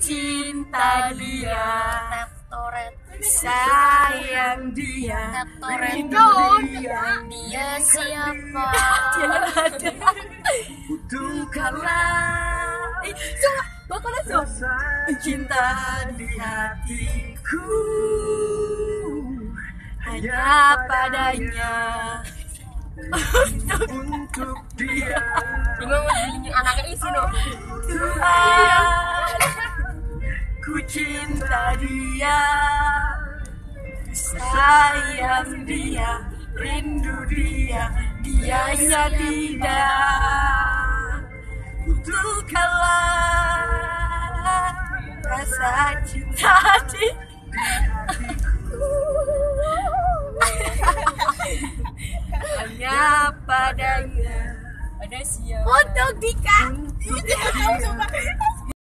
cinta dia. Sayang dia. Rindu dia. Dia siapa? Butuhkanlah coba cinta di hatiku. Hanya padanya. untuk dia. Jadi anaknya ku cinta dia sayang dia rindu dia dianya tidak. Butuhkanlah rasa cinta di hanya padanya. Ada siapa untuk Dika